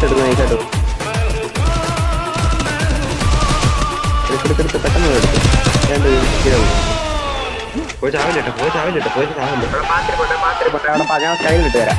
Nice എടുക്കും nice എടുക്കും. എടുത്തെടുത്ത് പെട്ടെന്ന് എടുത്തു രണ്ട് പോയി ചാവിലിട്ട് പോയി ചാവിലിട്ട് പോയി ചാവിലിട്ട്. അവിടെ പതിനാറ് സ്റ്റൈലിട്ട് തരാം.